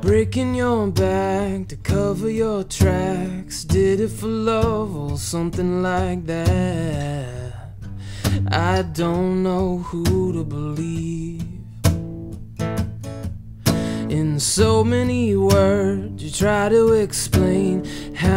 breaking your back to cover your tracks. Did it for love or something like that? I don't know who to believe. In so many words, you try to explain how.